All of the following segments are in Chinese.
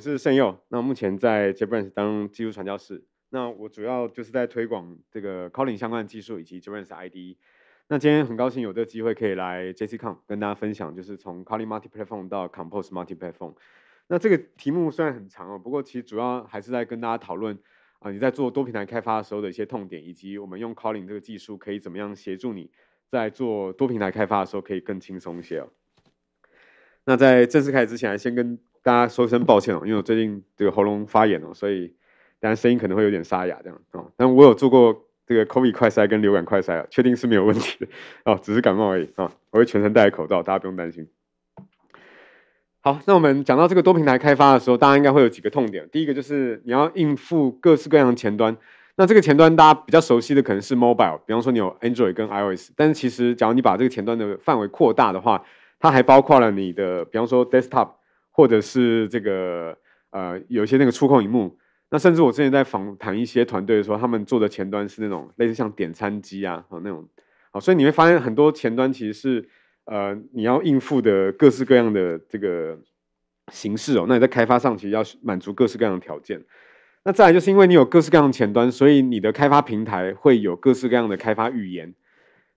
我是盛佑，那目前在 JetBrains 当技术传教士。那我主要就是在推广这个 Calling 相关的技术以及 JetBrains ID。那今天很高兴有这个机会可以来 JCCon 跟大家分享，就是从 Calling Multi Platform 到 Compose Multi Platform。那这个题目虽然很长哦，不过其实主要还是在跟大家讨论啊，你在做多平台开发的时候的一些痛点，以及我们用 Calling 这个技术可以怎么样协助你在做多平台开发的时候可以更轻松一些哦。那在正式开始之前，先跟大家说声抱歉哦，因为我最近这个喉咙发炎哦，所以当然声音可能会有点沙哑这样哦。但我有做过这个 COVID 快筛跟流感快筛，确定是没有问题的哦，只是感冒而已啊。我会全程戴口罩，大家不用担心。好，那我们讲到这个多平台开发的时候，大家应该会有几个痛点。第一个就是你要应付各式各样的前端，那这个前端大家比较熟悉的可能是 mobile，比方说你有 Android 跟 iOS，但是其实假如你把这个前端的范围扩大的话，它还包括了你的，比方说 desktop，或者是这个呃有一些那个触控荧幕。那甚至我之前在访谈一些团队的时候，他们做的前端是那种类似像点餐机啊，啊那种，好，所以你会发现很多前端其实是。呃，你要应付的各式各样的这个形式哦，那你在开发上其实要满足各式各样的条件。那再来就是因为你有各式各样的前端，所以你的开发平台会有各式各样的开发语言。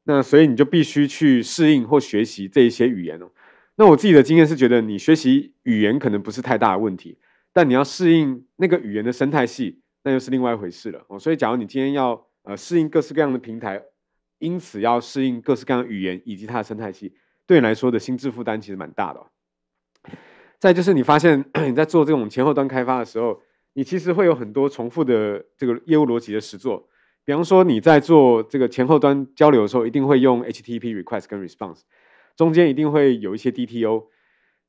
那所以你就必须去适应或学习这一些语言哦。那我自己的经验是觉得，你学习语言可能不是太大的问题，但你要适应那个语言的生态系，那又是另外一回事了哦。所以，假如你今天要呃适应各式各样的平台，因此要适应各式各样的语言以及它的生态系。对你来说的心智负担其实蛮大的。再就是你发现 你在做这种前后端开发的时候，你其实会有很多重复的这个业务逻辑的实作。比方说你在做这个前后端交流的时候，一定会用 HTTP request 跟 response，中间一定会有一些 DTO，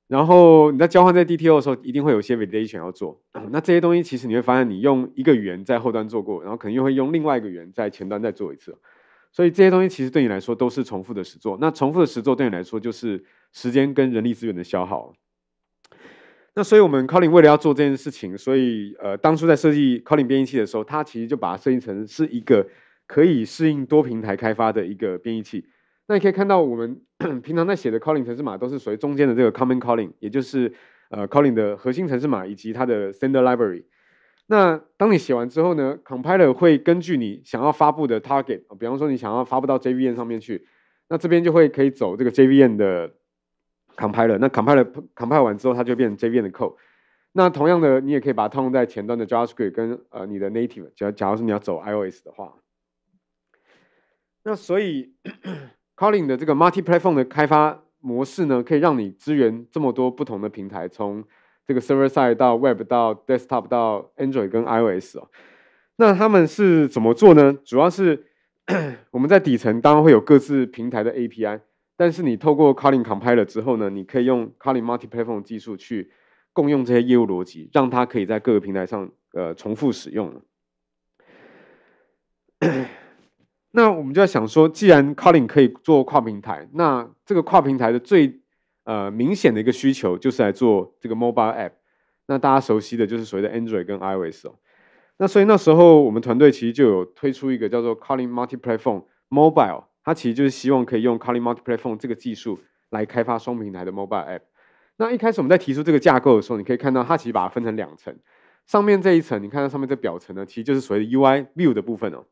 然后你在交换这 DTO 的时候，一定会有一些 validation 要做。那这些东西其实你会发现，你用一个语言在后端做过，然后可能又会用另外一个语言在前端再做一次。所以这些东西其实对你来说都是重复的实作。那重复的实作对你来说就是时间跟人力资源的消耗。那所以我们 Callin 为了要做这件事情，所以呃当初在设计 Callin 编译器的时候，它其实就把它设计成是一个可以适应多平台开发的一个编译器。那你可以看到我们 平常在写的 Calling 程式码都是属于中间的这个 Common Calling，也就是呃 Calling 的核心程式码以及它的 Sender Library。那当你写完之后呢，compiler 会根据你想要发布的 target，比方说你想要发布到 JVM 上面去，那这边就会可以走这个 JVM 的 compiler。那 compiler compile 完之后，它就变成 JVM 的 code。那同样的，你也可以把它套用在前端的 JavaScript 跟呃你的 native。假假如是你要走 iOS 的话，那所以 Calling 的这个 multi-platform 的开发模式呢，可以让你支援这么多不同的平台，从这个 server side 到 web 到 desktop 到 Android 跟 iOS 哦，那他们是怎么做呢？主要是 我们在底层当然会有各自平台的 API，但是你透过 Calling Compiler 之后呢，你可以用 Calling Multi Platform 技术去共用这些业务逻辑，让它可以在各个平台上呃重复使用。那我们就在想说，既然 Calling 可以做跨平台，那这个跨平台的最呃，明显的一个需求就是来做这个 mobile app，那大家熟悉的就是所谓的 Android 跟 iOS 哦。那所以那时候我们团队其实就有推出一个叫做 Calling Multi Platform Mobile，它其实就是希望可以用 Calling Multi Platform 这个技术来开发双平台的 mobile app。那一开始我们在提出这个架构的时候，你可以看到它其实把它分成两层，上面这一层你看到上面这表层呢，其实就是所谓的 UI View 的部分哦。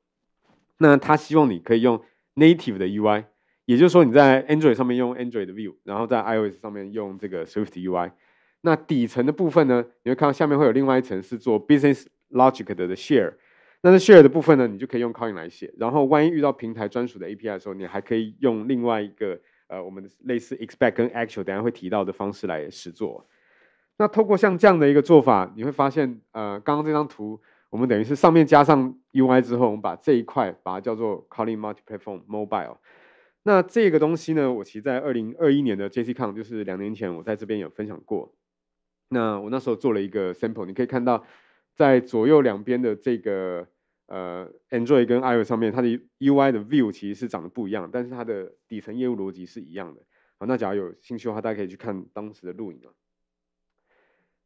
那他希望你可以用 native 的 UI。也就是说，你在 Android 上面用 Android 的 View，然后在 iOS 上面用这个 Swift UI。那底层的部分呢，你会看到下面会有另外一层是做 Business Logic 的 Share。那这 Share 的部分呢，你就可以用 Coin 来写。然后万一遇到平台专属的 API 的时候，你还可以用另外一个呃，我们类似 Expect 跟 Actual 等下会提到的方式来实做。那透过像这样的一个做法，你会发现，呃，刚刚这张图，我们等于是上面加上 UI 之后，我们把这一块把它叫做 Calling Multi Platform Mobile。那这个东西呢，我其实在二零二一年的 JCCon，就是两年前，我在这边有分享过。那我那时候做了一个 sample，你可以看到，在左右两边的这个呃 Android 跟 iOS 上面，它的 UI 的 view 其实是长得不一样，但是它的底层业务逻辑是一样的。好，那假如有兴趣的话，大家可以去看当时的录影啊。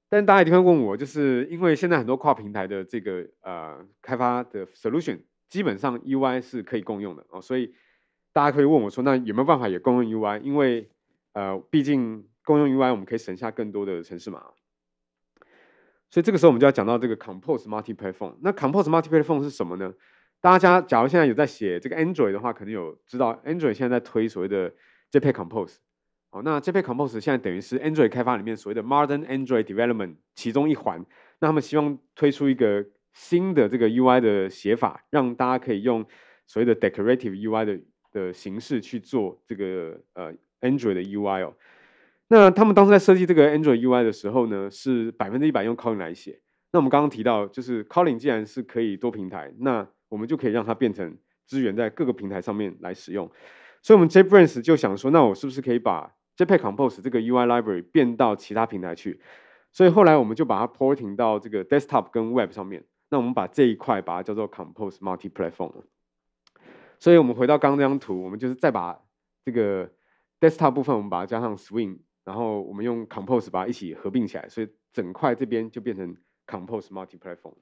但大家一定会问我，就是因为现在很多跨平台的这个呃开发的 solution，基本上 UI 是可以共用的哦，所以。大家可以问我说：“那有没有办法也共用 UI？因为呃，毕竟共用 UI 我们可以省下更多的城市码。”所以这个时候我们就要讲到这个 Compose Multi-Platform。那 Compose Multi-Platform 是什么呢？大家假如现在有在写这个 Android 的话，肯定有知道 Android 现在在推所谓的 JPEG Compose。那 JPEG Compose 现在等于是 Android 开发里面所谓的 Modern Android Development 其中一环。那他们希望推出一个新的这个 UI 的写法，让大家可以用所谓的 Decorative UI 的的形式去做这个呃 Android 的 UI 哦。那他们当时在设计这个 Android UI 的时候呢，是百分之一百用 Kotlin 来写。那我们刚刚提到，就是 Kotlin 既然是可以多平台，那我们就可以让它变成资源在各个平台上面来使用。所以，我们 JetBrains 就想说，那我是不是可以把 JPEG Compose 这个 UI library 变到其他平台去？所以后来我们就把它 porting 到这个 Desktop 跟 Web 上面。那我们把这一块把它叫做 Compose Multi-Platform。所以我们回到刚刚这张图，我们就是再把这个 Desktop 部分，我们把它加上 Swing。然后我们用 Compose 把它一起合并起来，所以整块这边就变成 Compose Multi-Platform。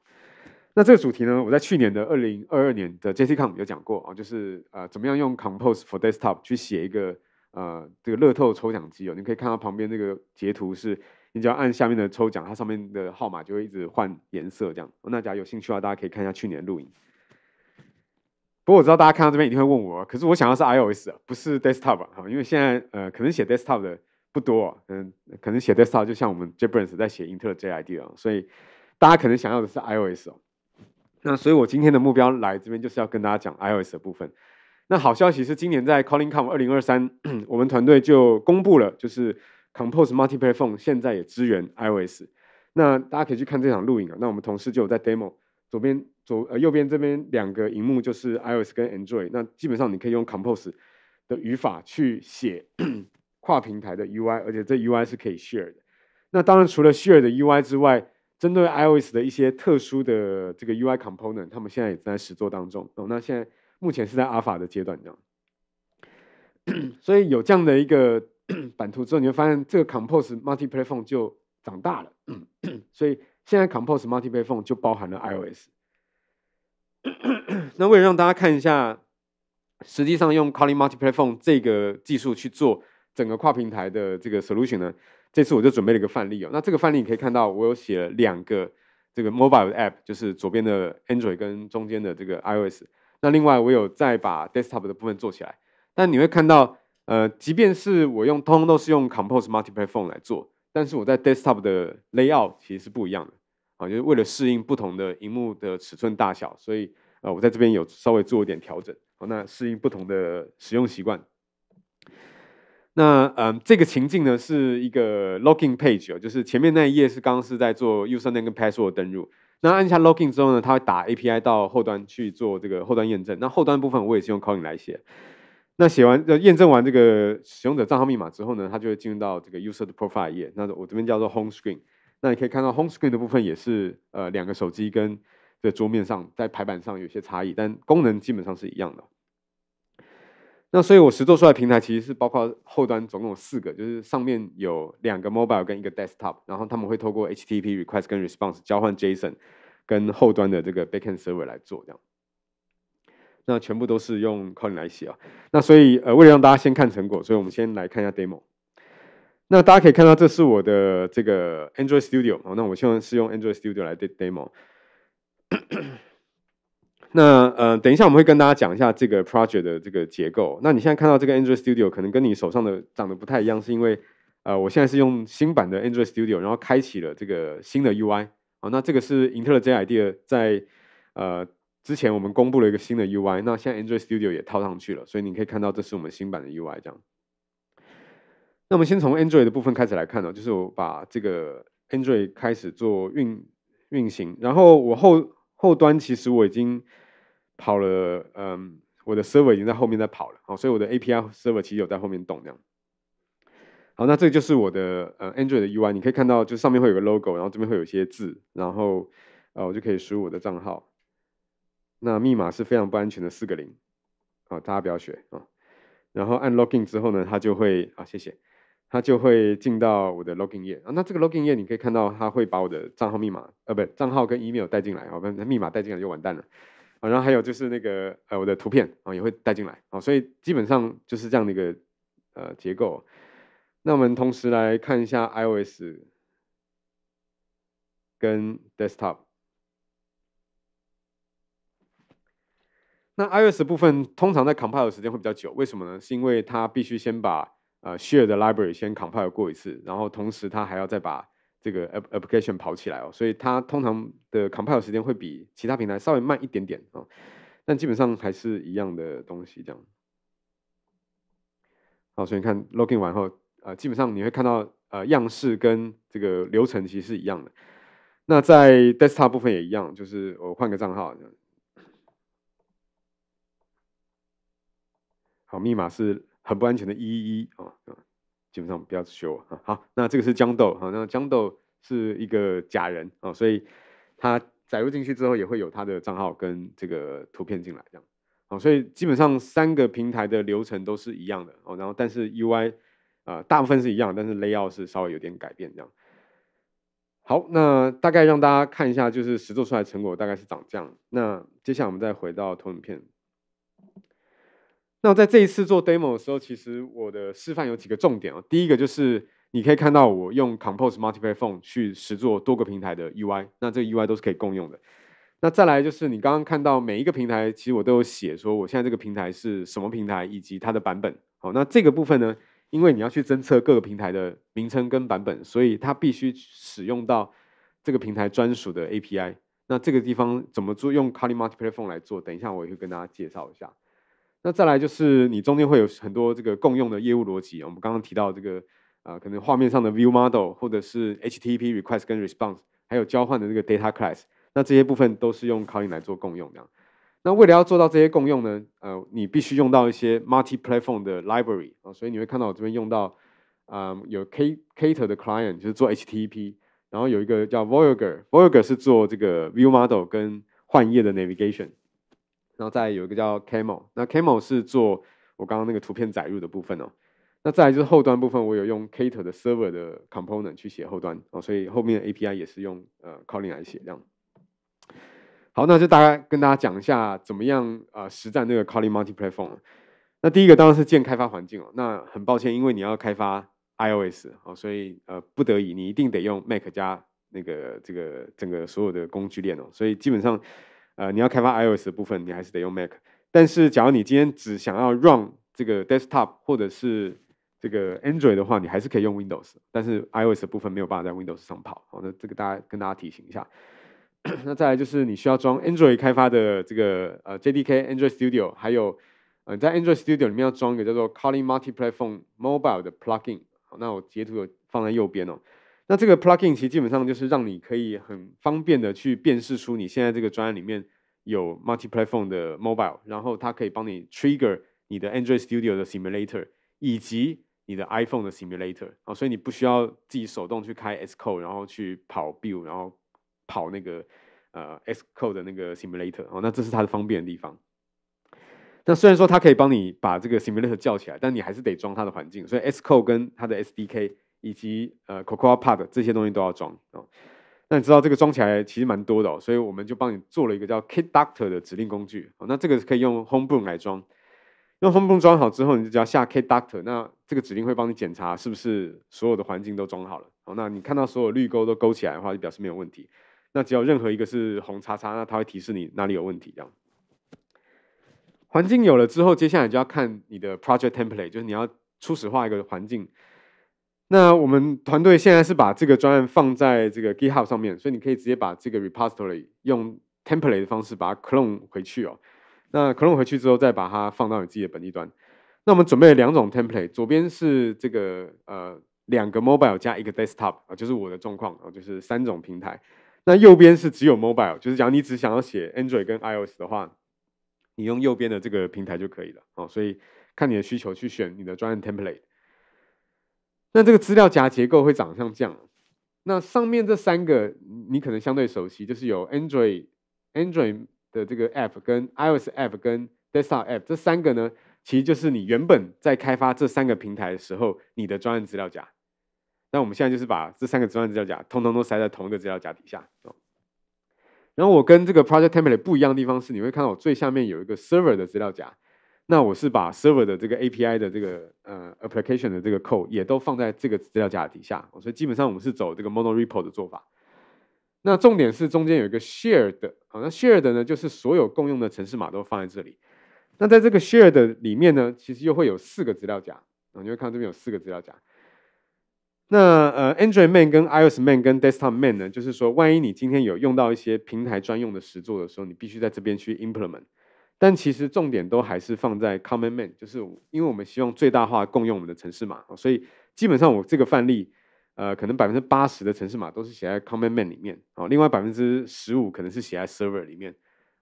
那这个主题呢，我在去年的二零二二年的 JCCon 有讲过啊，就是呃怎么样用 Compose for Desktop 去写一个呃这个乐透抽奖机哦。你可以看到旁边那个截图是，你只要按下面的抽奖，它上面的号码就会一直换颜色这样。那假如有兴趣的话，大家可以看一下去年的录影。不过我知道大家看到这边一定会问我，可是我想要是 iOS 啊，不是 Desktop 啊，因为现在呃可能写 Desktop 的。不多，嗯，可能写 desktop 就像我们 JetBrains 在写 Intel JID 啊，所以大家可能想要的是 iOS 哦。那所以我今天的目标来这边就是要跟大家讲 iOS 的部分。那好消息是，今年在 CollingCon 二零二三，我们团队就公布了，就是 Compose Multi-Platform 现在也支援 iOS。那大家可以去看这场录影啊。那我们同事就有在 demo，左边左呃右边这边两个荧幕就是 iOS 跟 Android。那基本上你可以用 Compose 的语法去写。跨平台的 UI，而且这 UI 是可以 share 的。那当然，除了 share 的 UI 之外，针对 iOS 的一些特殊的这个 UI component，他们现在也在实做当中。哦，那现在目前是在 Alpha 的阶段这样。所以有这样的一个 版图之后，你会发现这个 Compose Multi-Platform 就长大了。所以现在 Compose Multi-Platform 就包含了 iOS。那为了让大家看一下，实际上用 Calling Multi-Platform 这个技术去做。整个跨平台的这个 solution 呢，这次我就准备了一个范例哦。那这个范例你可以看到，我有写了两个这个 mobile app，就是左边的 Android 跟中间的这个 iOS。那另外我有再把 desktop 的部分做起来。但你会看到，呃，即便是我用通通都是用 Compose Multi-Platform 来做，但是我在 desktop 的 layout 其实是不一样的啊，就是为了适应不同的荧幕的尺寸大小，所以呃，我在这边有稍微做一点调整，好，那适应不同的使用习惯。那嗯，这个情境呢是一个 login g page 哦，就是前面那一页是刚刚是在做 username 跟 password 登入。那按下 login 之后呢，它会打 API 到后端去做这个后端验证。那后端部分我也是用 Kotlin 来写。那写完呃验证完这个使用者账号密码之后呢，它就会进入到这个 user 的 profile 页。那我这边叫做 home screen。那你可以看到 home screen 的部分也是呃两个手机跟这桌面上在排版上有些差异，但功能基本上是一样的。那所以，我实做出来平台其实是包括后端总共有四个，就是上面有两个 mobile 跟一个 desktop，然后他们会透过 HTTP request 跟 response 交换 JSON，跟后端的这个 backend server 来做这样。那全部都是用 Kotlin 来写啊。那所以，呃，为了让大家先看成果，所以我们先来看一下 demo。那大家可以看到，这是我的这个 Android Studio 啊。那我希望是用 Android Studio 来 demo。那呃，等一下我们会跟大家讲一下这个 project 的这个结构。那你现在看到这个 Android Studio 可能跟你手上的长得不太一样，是因为呃，我现在是用新版的 Android Studio，然后开启了这个新的 UI。好，那这个是 Intel J IDEA 在呃之前我们公布了一个新的 UI，那现在 Android Studio 也套上去了，所以你可以看到这是我们新版的 UI 这样。那我们先从 Android 的部分开始来看呢，就是我把这个 Android 开始做运运行，然后我后后端其实我已经跑了，嗯，我的 server 已经在后面在跑了，好，所以我的 API server 其实有在后面动这样。好，那这就是我的呃 Android 的 UI，你可以看到，就上面会有个 logo，然后这边会有一些字，然后呃我就可以输入我的账号。那密码是非常不安全的四个零，啊，大家不要学啊。然后按 login 之后呢，它就会啊，谢谢，它就会进到我的 login 页啊。那这个 login 页你可以看到，它会把我的账号密码，呃，不，账号跟 email 带进来，好，不密码带进来就完蛋了。然后还有就是那个呃我的图片啊也会带进来啊，所以基本上就是这样的一个呃结构。那我们同时来看一下 iOS，跟 desktop。那 iOS 部分通常在 compile 的时间会比较久，为什么呢？是因为它必须先把呃 share 的 library 先 compile 过一次，然后同时它还要再把这个 application 跑起来哦，所以它通常的 compile 时间会比其他平台稍微慢一点点啊，但基本上还是一样的东西这样。好，所以你看 login 完后，呃，基本上你会看到呃样式跟这个流程其实是一样的。那在 desktop 部分也一样，就是我换个账号。好，密码是很不安全的，一一一啊啊，基本上不要修啊。好，那这个是豇豆，好，那豇豆是一个假人啊，所以他载入进去之后也会有他的账号跟这个图片进来，这样。好，所以基本上三个平台的流程都是一样的哦，然后但是 UI 啊大部分是一样，但是 layout 是稍微有点改变这样。好，那大概让大家看一下，就是实做出来成果大概是长这样。那接下来我们再回到投影片。那在这一次做 demo 的时候，其实我的示范有几个重点哦。第一个就是你可以看到我用 Compose Multi-Platform 去实做多个平台的 UI，那这个 UI 都是可以共用的。那再来就是你刚刚看到每一个平台，其实我都有写说我现在这个平台是什么平台以及它的版本。好，那这个部分呢，因为你要去侦测各个平台的名称跟版本，所以它必须使用到这个平台专属的 API。那这个地方怎么做？用 Kali Multi-Platform 来做，等一下我也会跟大家介绍一下。那再来就是你中间会有很多这个共用的业务逻辑，我们刚刚提到这个啊，可能画面上的 View Model 或者是 HTTP Request 跟 Response，还有交换的这个 Data Class，那这些部分都是用 Kotlin 来做共用的。那为了要做到这些共用呢，呃，你必须用到一些 Multi Platform 的 Library 啊，所以你会看到我这边用到啊有 K Cater 的 Client 就是做 HTTP，然后有一个叫 Voyager，Voyager 是做这个 View Model 跟换页的 Navigation。然后再有一个叫 Camel，那 Camel 是做我刚刚那个图片载入的部分哦。那再来就是后端部分，我有用 Cater 的 Server 的 Component 去写后端哦，所以后面的 API 也是用呃 Kotlin 来写这样。好，那就大概跟大家讲一下怎么样呃实战这个 Calling Multiplatform。那第一个当然是建开发环境哦。那很抱歉，因为你要开发 iOS 哦，所以呃不得已你一定得用 Mac 加那个这个整个所有的工具链哦，所以基本上。呃，你要开发 iOS 的部分，你还是得用 Mac。但是，假如你今天只想要 run 这个 desktop 或者是这个 Android 的话，你还是可以用 Windows。但是 iOS 的部分没有办法在 Windows 上跑。好，那这个大家跟大家提醒一下。那再来就是你需要装 Android 开发的这个呃 JDK Android Studio，还有呃在 Android Studio 里面要装一个叫做 Kotlin Multi-Platform Mobile 的 plugin。好，那我截图有放在右边哦。那这个 plugin 其实基本上就是让你可以很方便的去辨识出你现在这个专案里面有 multi-platform 的 mobile，然后它可以帮你 trigger 你的 Android Studio 的 simulator 以及你的 iPhone 的 simulator 啊，所以你不需要自己手动去开 Xcode，然后去跑 build，然后跑那个呃 Xcode 的那个 simulator 哦，那这是它的方便的地方。那虽然说它可以帮你把这个 simulator 叫起来，但你还是得装它的环境，所以 Xcode 跟它的 SDK。以及呃，Cocoa Pod 这些东西都要装哦。那你知道这个装起来其实蛮多的哦，所以我们就帮你做了一个叫 Kit Doctor 的指令工具。那这个可以用 Homebrew 来装。用 Homebrew 装好之后，你就只要下 Kit Doctor，那这个指令会帮你检查是不是所有的环境都装好了。好，那你看到所有绿勾都勾起来的话，就表示没有问题。那只要任何一个是红叉叉，那它会提示你哪里有问题。这样，环境有了之后，接下来就要看你的 Project Template，就是你要初始化一个环境。那我们团队现在是把这个专案放在这个 GitHub 上面，所以你可以直接把这个 repository 用 template 的方式把它 clone 回去哦。那 clone 回去之后，再把它放到你自己的本地端。那我们准备了两种 template，左边是这个呃两个 mobile 加一个 desktop 啊，就是我的状况啊，就是三种平台。那右边是只有 mobile，就是假如你只想要写 Android 跟 iOS 的话，你用右边的这个平台就可以了哦。所以看你的需求去选你的专案 template。那这个资料夹结构会长像这样。那上面这三个你可能相对熟悉，就是有 Android Android 的这个 App 跟 iOS App 跟 Desktop App 这三个呢，其实就是你原本在开发这三个平台的时候你的专案资料夹。那我们现在就是把这三个专案资料夹通通都塞在同一个资料夹底下。然后我跟这个 Project Template 不一样的地方是，你会看到我最下面有一个 Server 的资料夹。那我是把 server 的这个 API 的这个呃 application 的这个 code 也都放在这个资料夹底下，所以基本上我们是走这个 mono repo 的做法。那重点是中间有一个 shared，好，那 shared 呢就是所有共用的城市码都放在这里。那在这个 shared 里面呢，其实又会有四个资料夹，啊，你会看到这边有四个资料夹。那呃，Android Man 跟 iOS Man 跟 Desktop Man 呢，就是说，万一你今天有用到一些平台专用的实作的时候，你必须在这边去 implement。但其实重点都还是放在 Common Man，就是因为我们希望最大化共用我们的城市码，所以基本上我这个范例，呃，可能百分之八十的城市码都是写在 Common Man 里面，哦，另外百分之十五可能是写在 Server 里面，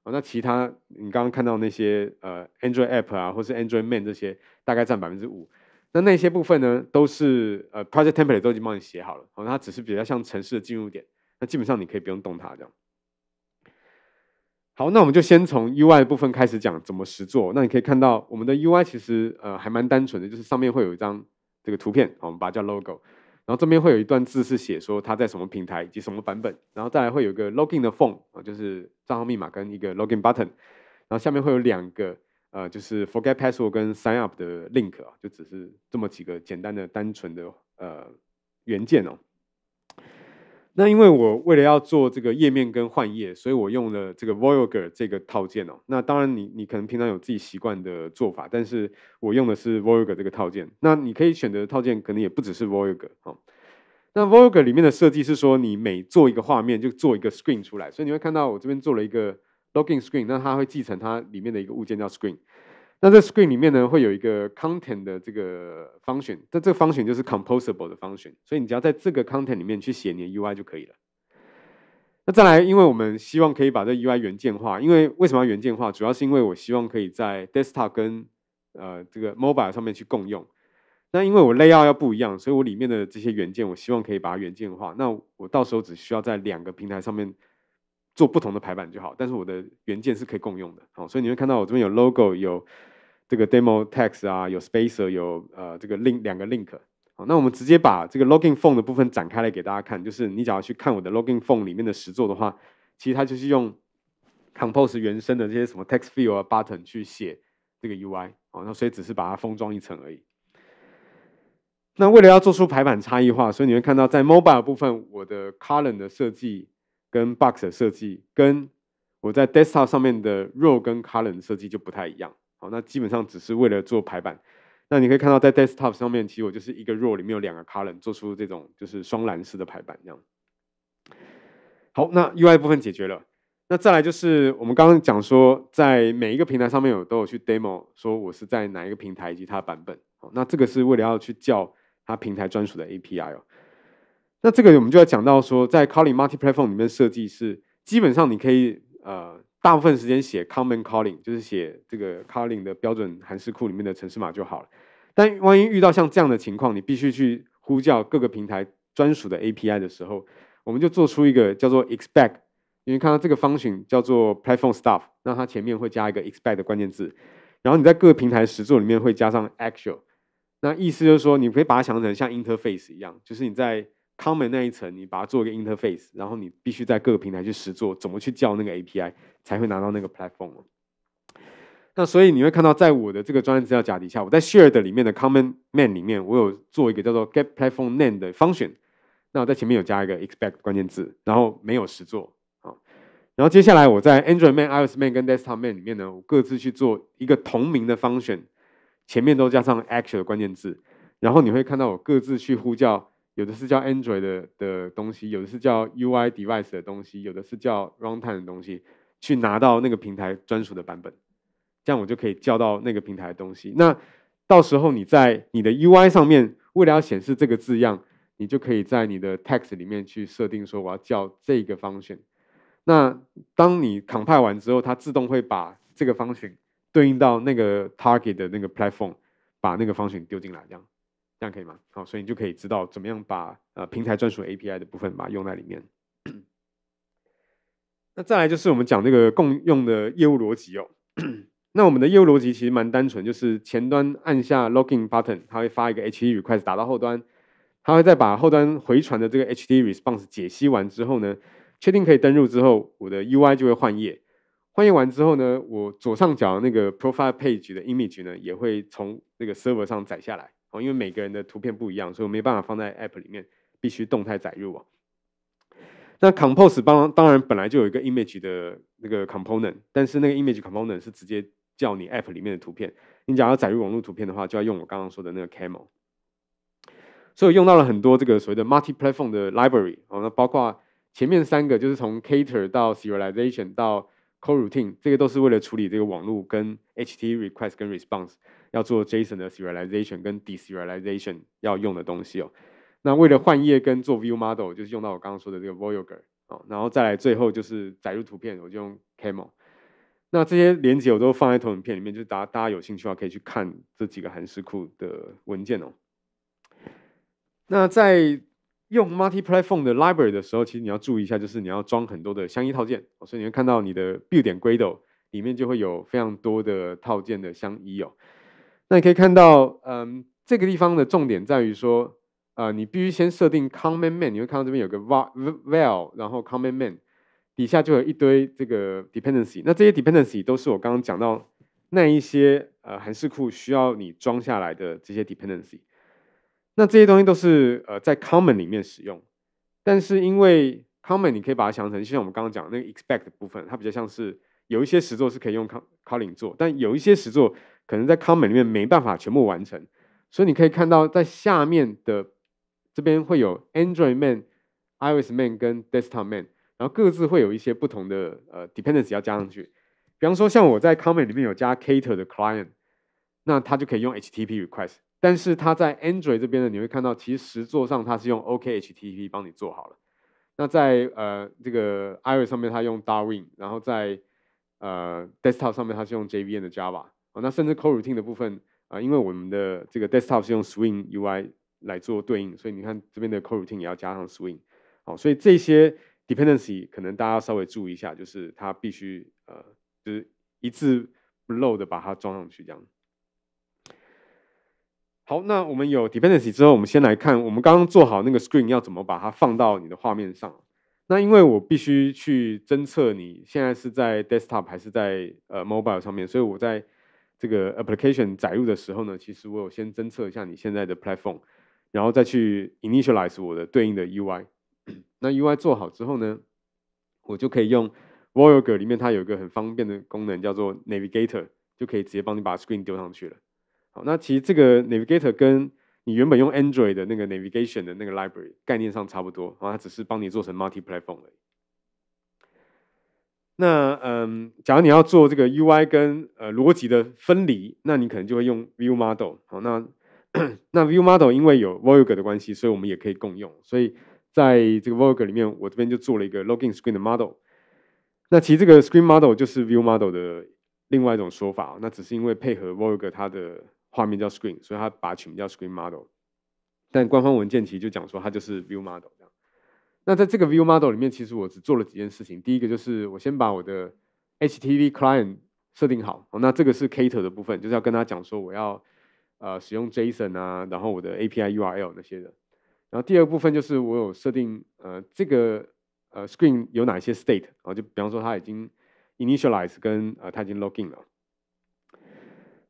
哦，那其他你刚刚看到那些呃 Android App 啊，或是 Android Man 这些，大概占百分之五。那那些部分呢，都是呃 Project Template 都已经帮你写好了，哦，它只是比较像城市的进入点，那基本上你可以不用动它这样。好，那我们就先从 UI 部分开始讲怎么实做。那你可以看到我们的 UI 其实呃还蛮单纯的，就是上面会有一张这个图片，我们把它叫 logo，然后这边会有一段字是写说它在什么平台以及什么版本，然后再来会有一个 login 的 form 啊，就是账号密码跟一个 login button，然后下面会有两个呃就是 forget password 跟 sign up 的 link 啊，就只是这么几个简单的单纯的呃元件哦。那因为我为了要做这个页面跟换页，所以我用了这个 Voyager 这个套件哦。那当然你你可能平常有自己习惯的做法，但是我用的是 Voyager 这个套件。那你可以选择的套件可能也不只是 Voyager 哦。那 Voyager 里面的设计是说，你每做一个画面就做一个 screen 出来，所以你会看到我这边做了一个 login screen，那它会继承它里面的一个物件叫 screen。那这 screen 里面呢，会有一个 content 的这个 function，那这个 function 就是 composable 的 function，所以你只要在这个 content 里面去写你的 UI 就可以了。那再来，因为我们希望可以把这 UI 元件化，因为为什么要元件化？主要是因为我希望可以在 desktop 跟呃这个 mobile 上面去共用。那因为我 layout 要不一样，所以我里面的这些元件，我希望可以把它元件化。那我到时候只需要在两个平台上面做不同的排版就好，但是我的元件是可以共用的。好，所以你会看到我这边有 logo 有。这个 demo text 啊，有 spacer，有呃这个 link 两个 link，好，那我们直接把这个 login form 的部分展开来给大家看，就是你只要去看我的 login form 里面的实作的话，其实它就是用 compose 原生的这些什么 text field 啊 button 去写这个 UI，哦，那所以只是把它封装一层而已。那为了要做出排版差异化，所以你会看到在 mobile 部分，我的 column 的设计跟 box 的设计，跟我在 desktop 上面的 row 跟 column 设计就不太一样。好，那基本上只是为了做排版。那你可以看到，在 desktop 上面，其实我就是一个 row 里面有两个 column，做出这种就是双栏式的排版这样。好，那 UI 部分解决了。那再来就是我们刚刚讲说，在每一个平台上面有都有去 demo，说我是在哪一个平台以及它的版本。好，那这个是为了要去叫它平台专属的 API 哦。那这个我们就要讲到说，在 Calling Multi Platform 里面设计是基本上你可以呃。大部分时间写 common calling，就是写这个 calling 的标准函数库里面的程式码就好了。但万一遇到像这样的情况，你必须去呼叫各个平台专属的 API 的时候，我们就做出一个叫做 expect。因为看到这个方 n 叫做 platform stuff，那它前面会加一个 expect 的关键字，然后你在各个平台实作里面会加上 actual。那意思就是说，你可以把它想成像 interface 一样，就是你在 common 那一层，你把它做一个 interface，然后你必须在各个平台去实做，怎么去叫那个 API 才会拿到那个 platform。那所以你会看到，在我的这个专业资料夹底下，我在 shared 里面的 common man 里面，我有做一个叫做 get platform name 的 function。那我在前面有加一个 expect 关键字，然后没有实做啊。然后接下来我在 Android man、iOS man 跟 desktop man 里面呢，我各自去做一个同名的 function，前面都加上 actual 的关键字，然后你会看到我各自去呼叫。有的是叫 Android 的的东西，有的是叫 UI device 的东西，有的是叫 runtime 的东西，去拿到那个平台专属的版本，这样我就可以叫到那个平台的东西。那到时候你在你的 UI 上面，为了要显示这个字样，你就可以在你的 text 里面去设定说我要叫这个 function。那当你 compile 完之后，它自动会把这个 function 对应到那个 target 的那个 platform，把那个 function 丢进来，这样。这样可以吗？好，所以你就可以知道怎么样把呃平台专属 API 的部分把它用在里面。那再来就是我们讲这个共用的业务逻辑哦。那我们的业务逻辑其实蛮单纯，就是前端按下 Login button，它会发一个 HTTP request 打到后端，它会再把后端回传的这个 HT response 解析完之后呢，确定可以登录之后，我的 UI 就会换页。换页完之后呢，我左上角那个 Profile Page 的 image 呢，也会从那个 server 上载下来。哦，因为每个人的图片不一样，所以我没办法放在 App 里面，必须动态载入啊。那 compose 当当然本来就有一个 image 的那个 component，但是那个 image component 是直接叫你 app 里面的图片。你假如要载入网络图片的话，就要用我刚刚说的那个 camel。所以用到了很多这个所谓的 multi-platform 的 library 哦，那包括前面三个就是从 cater 到 serialization 到 coroutine，这个都是为了处理这个网络跟 HT request 跟 response 要做 JSON 的 serialization 跟 deserialization 要用的东西哦。那为了换页跟做 view model，就是用到我刚刚说的这个 Voyager 哦，然后再来最后就是载入图片，我就用 Camel。那这些连接我都放在投影片里面，就是大家大家有兴趣的话可以去看这几个函式库的文件哦。那在用 multi-platform 的 library 的时候，其实你要注意一下，就是你要装很多的相依套件，所以你会看到你的 build 点 Gradle 里面就会有非常多的套件的相依哦。那你可以看到，嗯，这个地方的重点在于说。呃，你必须先设定 command man，你会看到这边有个 val，然后 command man 底下就有一堆这个 dependency。那这些 dependency 都是我刚刚讲到那一些呃函式库需要你装下来的这些 dependency。那这些东西都是呃在 common 里面使用，但是因为 common 你可以把它想成，就像我们刚刚讲那个 expect 的部分，它比较像是有一些实作是可以用 calling 做，但有一些实作可能在 common 里面没办法全部完成，所以你可以看到在下面的。这边会有 Android Man、iOS Man 跟 Desktop Man，然后各自会有一些不同的呃 dependency 要加上去。比方说，像我在 Common 里面有加 Cater 的 Client，那它就可以用 HTTP request。但是它在 Android 这边呢，你会看到其实实作上它是用 OK HTTP 帮你做好了。那在呃这个 iOS 上面它用 Darwin，然后在呃 Desktop 上面它是用 JVM 的 Java。哦，那甚至 Coroutine 的部分啊，因为我们的这个 Desktop 是用 Swing UI。来做对应，所以你看这边的 coroutine 也要加上 swing，好，所以这些 dependency 可能大家稍微注意一下，就是它必须呃，就是一字不漏的把它装上去这样。好，那我们有 dependency 之后，我们先来看我们刚刚做好那个 screen 要怎么把它放到你的画面上。那因为我必须去侦测你现在是在 desktop 还是在呃 mobile 上面，所以我在这个 application 载入的时候呢，其实我有先侦测一下你现在的 platform。然后再去 initialize 我的对应的 UI，那 UI 做好之后呢，我就可以用 Voyager 里面它有一个很方便的功能叫做 Navigator，就可以直接帮你把 screen 丢上去了。好，那其实这个 Navigator 跟你原本用 Android 的那个 navigation 的那个 library 概念上差不多，然后它只是帮你做成 multi-platform 而已。那嗯，假如你要做这个 UI 跟呃逻辑的分离，那你可能就会用 View Model。好，那那 View Model 因为有 Voyager 的关系，所以我们也可以共用。所以在这个 Voyager 里面，我这边就做了一个 Login Screen 的 Model。那其实这个 Screen Model 就是 View Model 的另外一种说法。那只是因为配合 Voyager 它的画面叫 Screen，所以它把它取名叫 Screen Model。但官方文件其实就讲说它就是 View Model 这样。那在这个 View Model 里面，其实我只做了几件事情。第一个就是我先把我的 HTTP Client 设定好。那这个是 Cater 的部分，就是要跟他讲说我要。呃，使用 JSON 啊，然后我的 API URL 那些的。然后第二部分就是我有设定呃这个呃 screen 有哪些 state 啊，就比方说它已经 initialize 跟呃它已经 login 了。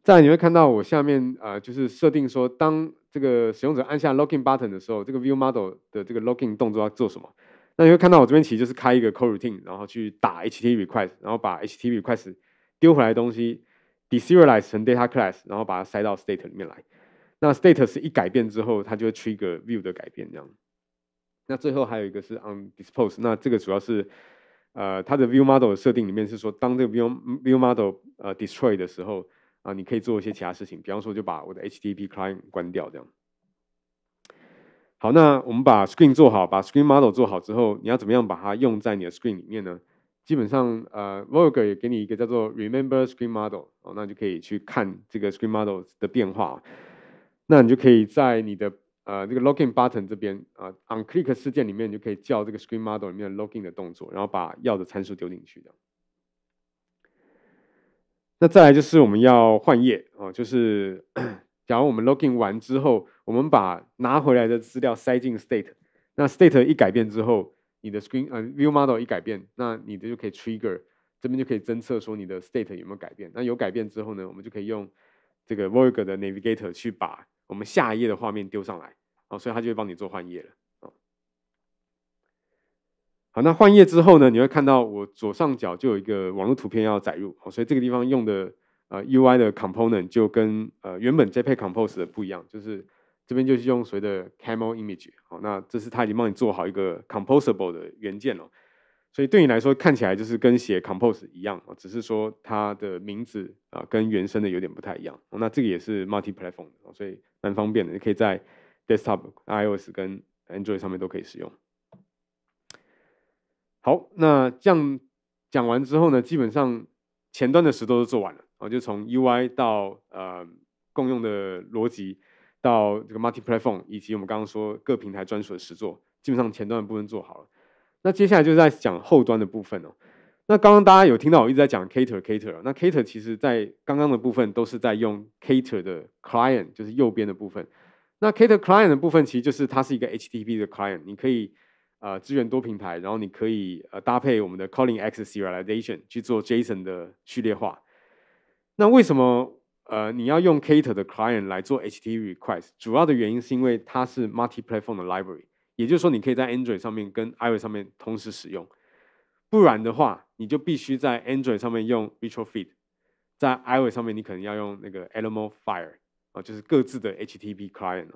再来你会看到我下面呃就是设定说，当这个使用者按下 login button 的时候，这个 view model 的这个 login 动作要做什么？那你会看到我这边其实就是开一个 coroutine，然后去打 HTTP request，然后把 HTTP request 丢回来的东西。deserialize 成 data class，然后把它塞到 state 里面来。那 state 是一改变之后，它就会 trigger view 的改变这样。那最后还有一个是 on dispose，那这个主要是呃它的 view model 的设定里面是说，当这个 view view model 呃 destroy 的时候啊，你可以做一些其他事情，比方说就把我的 HTTP client 关掉这样。好，那我们把 screen 做好，把 screen model 做好之后，你要怎么样把它用在你的 screen 里面呢？基本上，呃，Vogue 也给你一个叫做 Remember Screen Model，哦，那就可以去看这个 Screen Model 的变化。那你就可以在你的呃这个 Login Button 这边啊，On Click 事件里面，你就可以叫这个 Screen Model 里面的 Login 的动作，然后把要的参数丢进去的。那再来就是我们要换页哦，就是 假如我们 Login 完之后，我们把拿回来的资料塞进 State，那 State 一改变之后。你的 screen 呃 view model 一改变，那你的就可以 trigger 这边就可以侦测说你的 state 有没有改变。那有改变之后呢，我们就可以用这个 Voyager 的 navigator 去把我们下一页的画面丢上来，哦，所以它就会帮你做换页了。好，那换页之后呢，你会看到我左上角就有一个网络图片要载入，所以这个地方用的呃 UI 的 component 就跟呃原本 JPEG Compose 的不一样，就是这边就是用所谓的 Camel Image，好，那这是它已经帮你做好一个 Composable 的元件了，所以对你来说看起来就是跟写 Compose 一样，只是说它的名字啊跟原生的有点不太一样，那这个也是 Multi Platform，所以蛮方便的，你可以在 Desktop、iOS 跟 Android 上面都可以使用。好，那这样讲完之后呢，基本上前端的实都做完了，我就从 UI 到呃共用的逻辑，到这个 multi platform，以及我们刚刚说各平台专属的实作，基本上前端的部分做好了。那接下来就是在讲后端的部分哦。那刚刚大家有听到我一直在讲 Cater Cater，那 Cater 其实在刚刚的部分都是在用 Cater 的 client，就是右边的部分。那 Cater client 的部分其实就是它是一个 HTTP 的 client，你可以。呃，支援多平台，然后你可以呃搭配我们的 Calling X Serialization 去做 JSON 的序列化。那为什么呃你要用 Kater 的 Client 来做 HTTP Request？主要的原因是因为它是 Multi-Platform 的 Library，也就是说你可以在 Android 上面跟 iOS 上面同时使用。不然的话，你就必须在 Android 上面用 Virtual Feed，在 iOS 上面你可能要用那个 Animal Fire 啊，就是各自的 HTTP Client。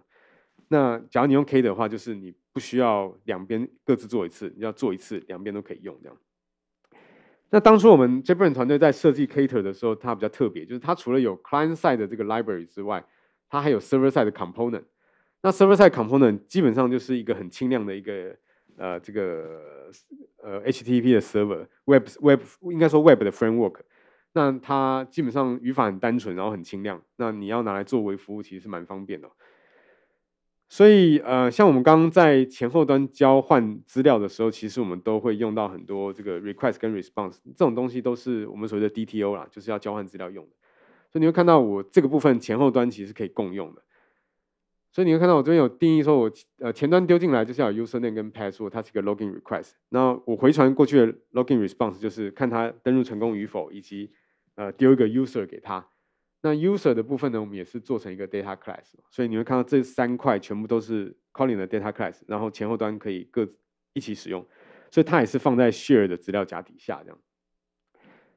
那假如你用 K 的话，就是你不需要两边各自做一次，你要做一次，两边都可以用这样。那当初我们 JetBrains 团队在设计 Cater 的时候，它比较特别，就是它除了有 Client Side 的这个 Library 之外，它还有 Server Side 的 Component。那 Server Side Component 基本上就是一个很轻量的一个呃这个呃 HTTP 的 Server，Web Web 应该说 Web 的 Framework。那它基本上语法很单纯，然后很轻量。那你要拿来作为服务，其实是蛮方便的。所以，呃，像我们刚刚在前后端交换资料的时候，其实我们都会用到很多这个 request 跟 response 这种东西，都是我们所谓的 DTO 啦，就是要交换资料用的。所以你会看到我这个部分前后端其实可以共用的。所以你会看到我这边有定义说，我呃前端丢进来就是要 user name 跟 password，它是一个 login request。那我回传过去的 login response 就是看它登录成功与否，以及呃丢一个 user 给他。那 user 的部分呢，我们也是做成一个 data class，所以你会看到这三块全部都是 calling 的 data class，然后前后端可以各一起使用，所以它也是放在 share 的资料夹底下这样。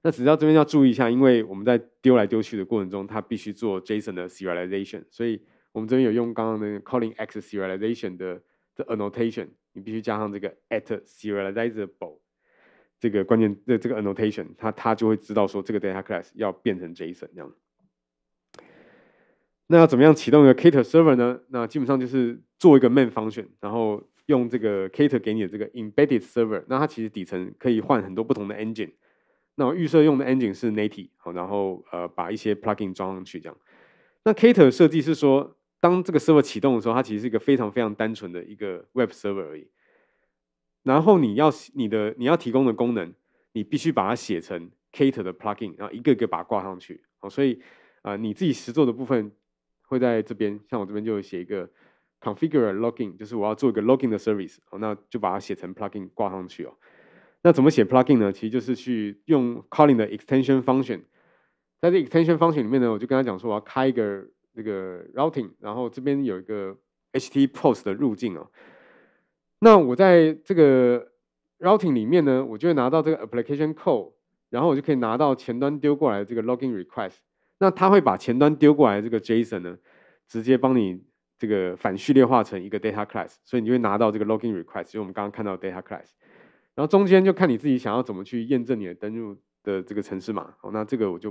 那只要这边要注意一下，因为我们在丢来丢去的过程中，它必须做 JSON 的 serialization，所以我们这边有用刚刚的 calling X serialization 的的 annotation，你必须加上这个 at serializable 这个关键的这个 annotation，它它就会知道说这个 data class 要变成 JSON 这样。那要怎么样启动一个 Cater Server 呢？那基本上就是做一个 Main Function，然后用这个 Cater 给你的这个 Embedded Server。那它其实底层可以换很多不同的 Engine。那我预设用的 Engine 是 Native，好，然后呃把一些 Plugin 装上去这样。那 Cater 设计是说，当这个 Server 启动的时候，它其实是一个非常非常单纯的一个 Web Server 而已。然后你要你的你要提供的功能，你必须把它写成 Cater 的 Plugin，然后一个个把它挂上去。好，所以啊你自己实做的部分。会在这边，像我这边就写一个 configure login，就是我要做一个 login 的 service，哦，那就把它写成 plugin 挂上去哦。那怎么写 plugin 呢？其实就是去用 calling 的 extension function，在这 extension function 里面呢，我就跟他讲说我要开一个这个 routing，然后这边有一个 HT post 的路径哦。那我在这个 routing 里面呢，我就会拿到这个 application code，然后我就可以拿到前端丢过来的这个 login request。那他会把前端丢过来这个 JSON 呢，直接帮你这个反序列化成一个 data class，所以你就会拿到这个 login request，就我们刚刚看到 data class。然后中间就看你自己想要怎么去验证你的登录的这个程式码。好，那这个我就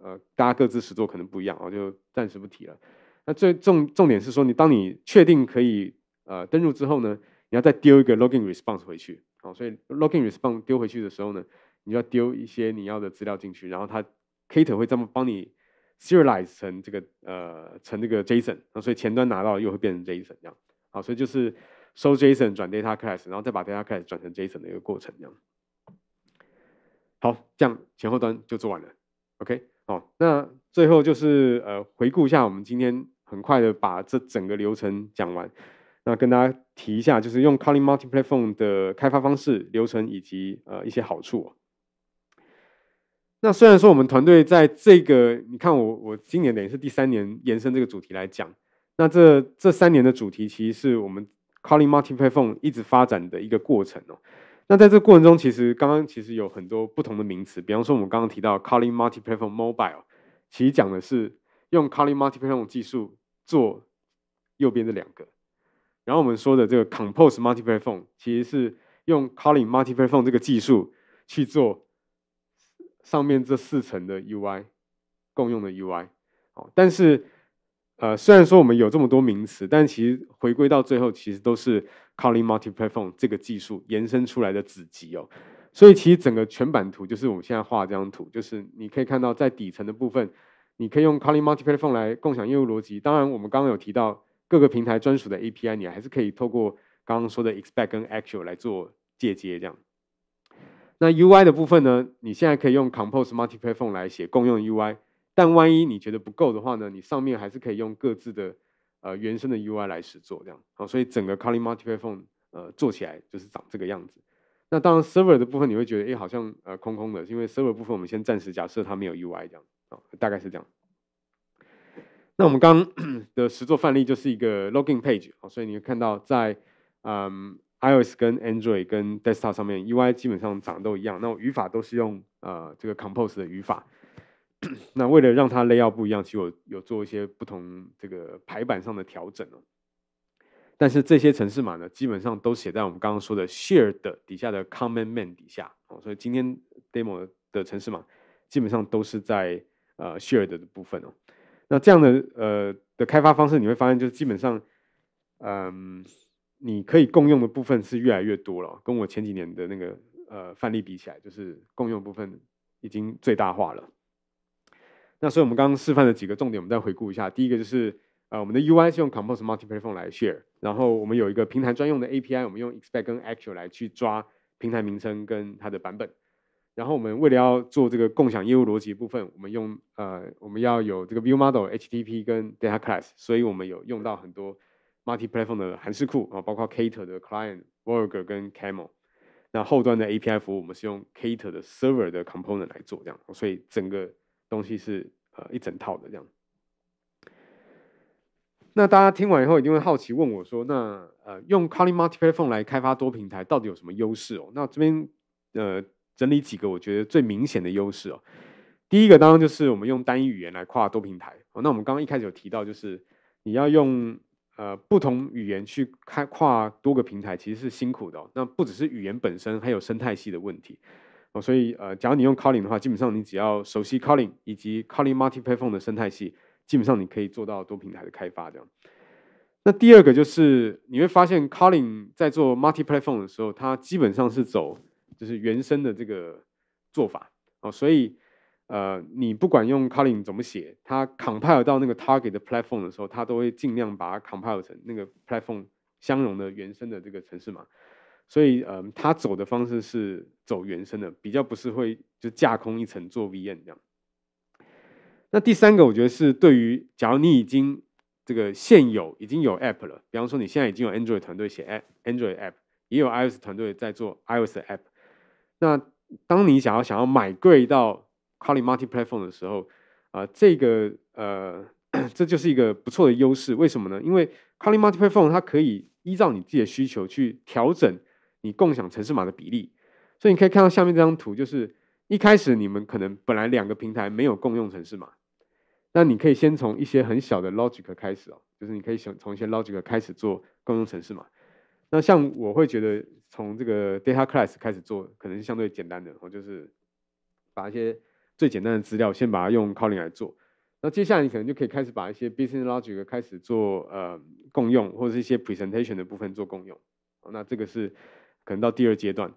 呃大家各自实做可能不一样，我就暂时不提了。那最重重点是说，你当你确定可以呃登录之后呢，你要再丢一个 login response 回去。好，所以 login response 丢回去的时候呢，你要丢一些你要的资料进去，然后它 Cater 会这么帮你。Serialize 成这个呃成这个 JSON，那所以前端拿到又会变成 JSON 这样，好，所以就是收 JSON 转 data class，然后再把 data class 转成 JSON 的一个过程这样。好，这样前后端就做完了，OK，好，那最后就是呃回顾一下我们今天很快的把这整个流程讲完，那跟大家提一下就是用 Calling Multi Platform 的开发方式、流程以及呃一些好处。那虽然说我们团队在这个，你看我我今年等于是第三年延伸这个主题来讲，那这这三年的主题其实是我们 Calling Multi Platform 一直发展的一个过程哦。那在这过程中，其实刚刚其实有很多不同的名词，比方说我们刚刚提到 Calling Multi-Platform Mobile，其实讲的是用 Calling Multi-Platform 技术做右边这两个。然后我们说的这个 Compose Multi-Platform，其实是用 Calling Multi-Platform 这个技术去做上面这四层的 UI 共用的 UI。哦，但是呃，虽然说我们有这么多名词，但其实回归到最后，其实都是。Calling Multi-Platform 这个技术延伸出来的子集哦，所以其实整个全版图就是我们现在画这张图，就是你可以看到在底层的部分，你可以用 Calling Multi-Platform 来共享业务逻辑。当然，我们刚刚有提到各个平台专属的 API，你还是可以透过刚刚说的 Expect 跟 Actual 来做借接这样。那 UI 的部分呢，你现在可以用 Compose Multi-Platform 来写共用 UI，但万一你觉得不够的话呢，你上面还是可以用各自的。呃，原生的 UI 来实做这样，好，所以整个 Calling Multi-Platform 呃做起来就是长这个样子。那当然，Server 的部分你会觉得，哎，好像呃空空的，因为 Server 部分我们先暂时假设它没有 UI 这样，啊，大概是这样。那我们刚 的实作范例就是一个 Login Page，哦，所以你会看到在嗯 iOS 跟 Android 跟 Desktop 上面 UI 基本上长得都一样，那语法都是用呃这个 Compose 的语法。那为了让它 layout 不一样，其实我有做一些不同这个排版上的调整哦。但是这些程式码呢，基本上都写在我们刚刚说的 share 的底下的 command Man 底下哦。所以今天 demo 的程式码基本上都是在呃 Shared 的部分哦。那这样的呃的开发方式，你会发现就是基本上，嗯，你可以共用的部分是越来越多了。跟我前几年的那个呃范例比起来，就是共用部分已经最大化了。那所以我们刚刚示范的几个重点，我们再回顾一下。第一个就是，呃，我们的 UI 是用 Compose Multi-Platform 来 share，然后我们有一个平台专用的 API，我们用 Expect 跟 Actual 来去抓平台名称跟它的版本。然后我们为了要做这个共享业务逻辑部分，我们用呃，我们要有这个 View Model、HTTP 跟 Data Class，所以我们有用到很多 Multi-Platform 的函式库啊，包括 Cater 的 Client、Voyager 跟 Camel。那后端的 API 服务，我们是用 Cater 的 Server 的 Component 来做这样，所以整个。东西是呃一整套的这样，那大家听完以后一定会好奇问我说，那呃用 Calling Multi-Platform 来开发多平台到底有什么优势哦？那这边呃整理几个我觉得最明显的优势哦。第一个当然就是我们用单一语言来跨多平台哦。那我们刚刚一开始有提到，就是你要用呃不同语言去开跨多个平台，其实是辛苦的哦。那不只是语言本身，还有生态系的问题。哦，所以呃，假如你用 Calling 的话，基本上你只要熟悉 Calling 以及 Calling Multi-Platform 的生态系，基本上你可以做到多平台的开发这样。那第二个就是你会发现 Calling 在做 Multi-Platform 的时候，它基本上是走就是原生的这个做法哦，所以呃，你不管用 c o l i n 怎么写，它 compile 到那个 target 的 platform 的时候，它都会尽量把它 compile 成那个 platform 相容的原生的这个程式码。所以，嗯，它走的方式是走原生的，比较不是会就架空一层做 VM 这样。那第三个，我觉得是对于，假如你已经这个现有已经有 App 了，比方说你现在已经有 Android 团队写 Android App，也有 iOS 团队在做 iOS 的 App，那当你想要想要 migrate 到 Calli Multi Platform 的时候，啊，这个呃，这就是一个不错的优势。为什么呢？因为 Calli Multi Platform 它可以依照你自己的需求去调整。你共享城市码的比例，所以你可以看到下面这张图，就是一开始你们可能本来两个平台没有共用城市码，那你可以先从一些很小的 logic 开始哦，就是你可以想从一些 logic 开始做共用城市码。那像我会觉得从这个 data class 开始做，可能是相对简单的，我就是把一些最简单的资料先把它用 calling 来做。那接下来你可能就可以开始把一些 business logic 开始做呃共用，或者是一些 presentation 的部分做共用。那这个是。可能到第二阶段，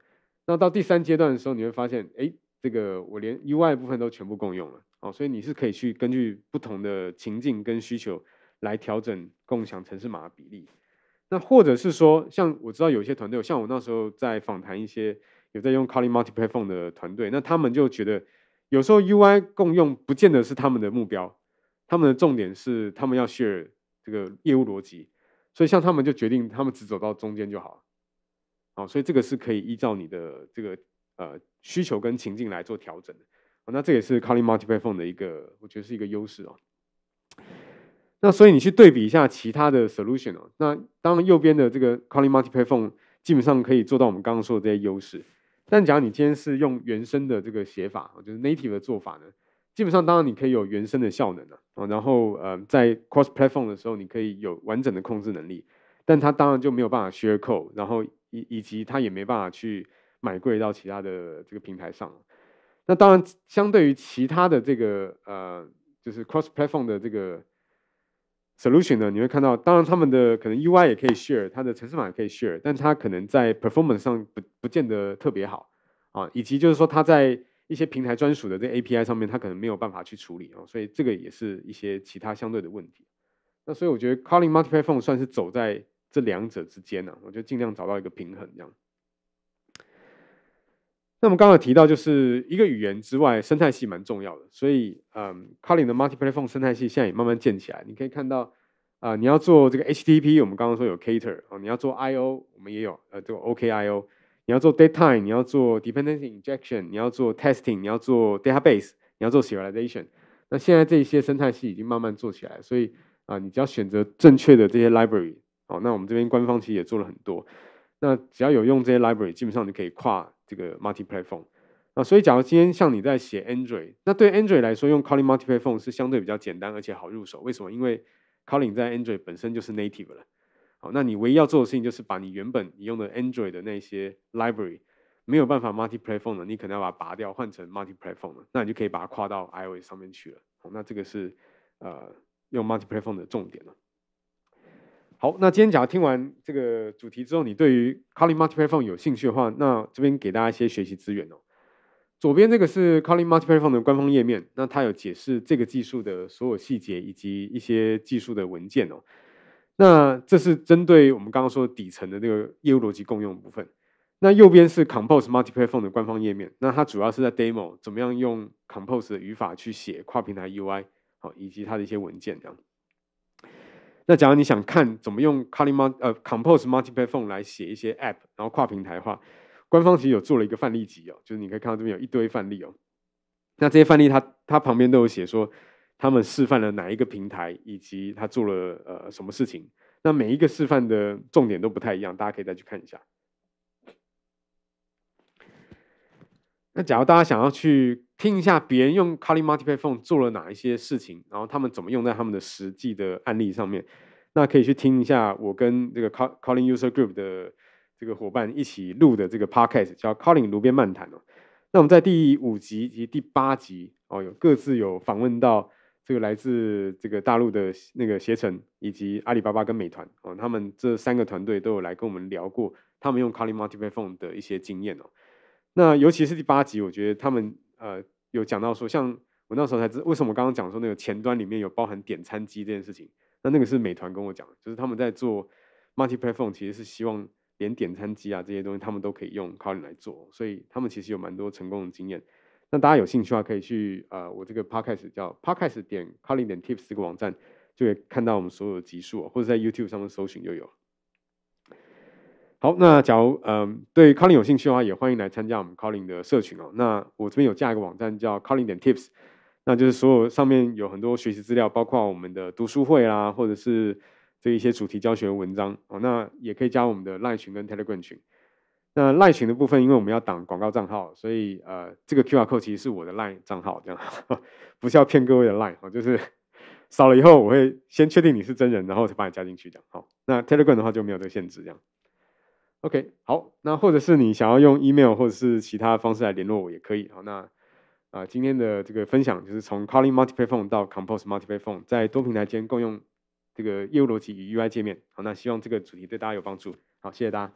那到第三阶段的时候，你会发现，哎，这个我连 UI 部分都全部共用了，哦，所以你是可以去根据不同的情境跟需求来调整共享城市码的比例。那或者是说，像我知道有些团队，像我那时候在访谈一些有在用 Calling Multi-Platform 的团队，那他们就觉得有时候 UI 共用不见得是他们的目标，他们的重点是他们要 share 这个业务逻辑，所以像他们就决定他们只走到中间就好了。哦，所以这个是可以依照你的这个呃需求跟情境来做调整的。那这也是 Calling Multi-Platform 的一个，我觉得是一个优势哦。那所以你去对比一下其他的 solution 哦，那当然右边的这个 Calling Multi-Platform 基本上可以做到我们刚刚说的这些优势。但假如你今天是用原生的这个写法，就是 native 的做法呢，基本上当然你可以有原生的效能啊，然后呃在 cross platform 的时候，你可以有完整的控制能力，但它当然就没有办法 share code，然后以以及它也没办法去买贵到其他的这个平台上。那当然，相对于其他的这个呃，就是 cross platform 的这个 solution 呢，你会看到，当然他们的可能 UI 也可以 share，它的程式码也可以 share，但它可能在 performance 上不不见得特别好啊，以及就是说它在一些平台专属的这 API 上面，它可能没有办法去处理啊，所以这个也是一些其他相对的问题。那所以我觉得 calling multi-platform 算是走在这两者之间呢，我就尽量找到一个平衡这样。那我们刚刚提到，就是一个语言之外，生态系蛮重要的。所以，嗯，Kotlin 的 Multi-platform 生态系现在也慢慢建起来。你可以看到，啊，你要做这个 HTTP，我们刚刚说有 Cater 啊，你要做 IO，我们也有呃这个 OKIO。你要做 Datetime，你要做 Dependency Injection，你要做 Testing，你要做 Database，你要做 Serialization。那现在这些生态系已经慢慢做起来，所以啊，你只要选择正确的这些 Library，哦，那我们这边官方其实也做了很多。那只要有用这些 Library，基本上你可以跨。这个 multi-platform，啊，所以假如今天像你在写 Android，那对 Android 来说，用 Kotlin multi-platform 是相对比较简单而且好入手。为什么？因为 Kotlin 在 Android 本身就是 native 了。好，那你唯一要做的事情就是把你原本你用的 Android 的那些 library 没有办法 multi-platform 的，你可能要把它拔掉，换成 multi-platform 的，那你就可以把它跨到 iOS 上面去了。好，那这个是呃用 multi-platform 的重点了。好，那今天假如听完这个主题之后，你对于 Kotlin Multi-Platform 有兴趣的话，那这边给大家一些学习资源哦。左边这个是 Kotlin Multi-Platform 的官方页面，那它有解释这个技术的所有细节以及一些技术的文件哦。那这是针对我们刚刚说底层的这个业务逻辑共用部分。那右边是 Compose Multi-Platform 的官方页面，那它主要是在 demo 怎么样用 Compose 的语法去写跨平台 UI，好，以及它的一些文件这样。那假如你想看怎么用 Kotlin 呃 Compose Multiple Phone 来写一些 App，然后跨平台化，官方其实有做了一个范例集哦，就是你可以看到这边有一堆范例哦。那这些范例它它旁边都有写说他们示范了哪一个平台，以及他做了呃什么事情。那每一个示范的重点都不太一样，大家可以再去看一下。那假如大家想要去听一下别人用 Kotlin Multi-Platform 做了哪一些事情，然后他们怎么用在他们的实际的案例上面，那可以去听一下我跟这个 Kotlin User Group 的这个伙伴一起录的这个 Podcast，叫 Kotlin 炉边漫谈哦。那我们在第五集以及第八集哦，有各自有访问到这个来自这个大陆的那个携程以及阿里巴巴跟美团哦，他们这三个团队都有来跟我们聊过他们用 Kotlin Multi-Platform 的一些经验哦。那尤其是第八集，我觉得他们呃有讲到说，像我那时候才知为什么刚刚讲说那个前端里面有包含点餐机这件事情。那那个是美团跟我讲，就是他们在做 multi-platform，其实是希望连点餐机啊这些东西他们都可以用 Kotlin 来做，所以他们其实有蛮多成功的经验。那大家有兴趣的话，可以去呃我这个 podcast 叫 podcast 点 Kotlin 点 tips 这个网站，就可以看到我们所有的集数，或者在 YouTube 上面搜寻就有。好，那假如嗯对 Colin 有兴趣的话，也欢迎来参加我们 Colin 的社群哦。那我这边有架一个网站叫 Colin 点 Tips，那就是所有上面有很多学习资料，包括我们的读书会啦，或者是这一些主题教学文章哦。那也可以加我们的 Line 群跟 Telegram 群。那 Line 群的部分，因为我们要挡广告账号，所以呃这个 QR code 其实是我的 Line 账号，这样 不是要骗各位的 Line 哦，就是扫了以后我会先确定你是真人，然后才把你加进去这样。好，那 Telegram 的话就没有这个限制这样。OK，好，那或者是你想要用 email 或者是其他方式来联络我也可以。好，那啊今天的这个分享就是从 Calling Multi-Platform 到 Compose Multi-Platform，在多平台间共用这个业务逻辑与 UI 界面。好，那希望这个主题对大家有帮助。好，谢谢大家。